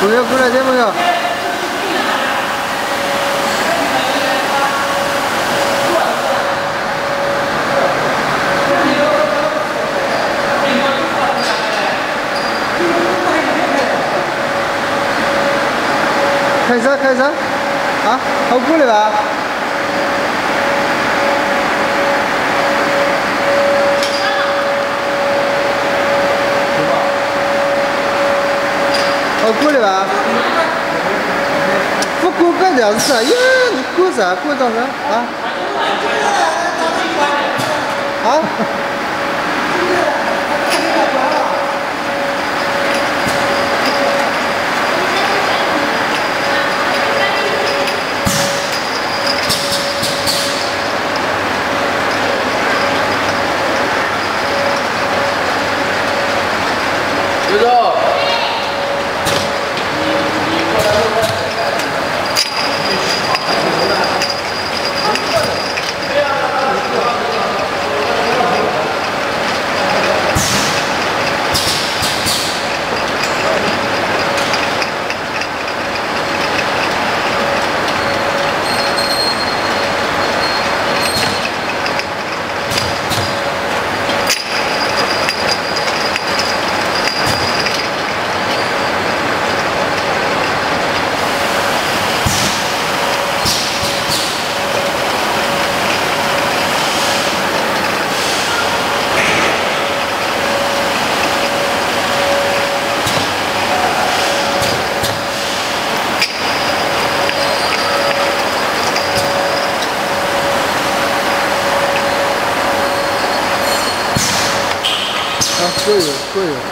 朋友过来见朋友。开车，开车，啊，好过来吧？好过来吧？不过个两次，呀，你过啥？过到啥？啊？啊？啊，各有各有。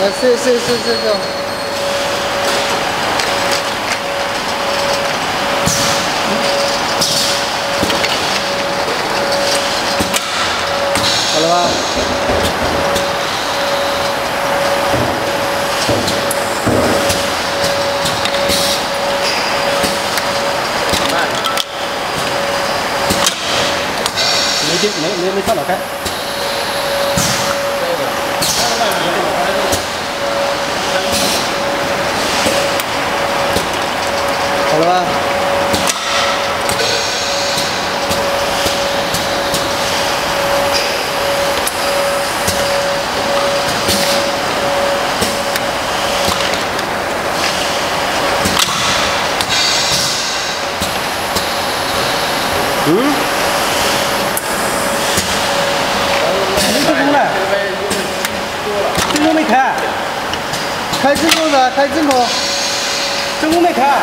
来，试试试试这。好了吧？没进，没没没上老开。好了？嗯？没成功了，真功没开，开正功的，开正功。真功没开。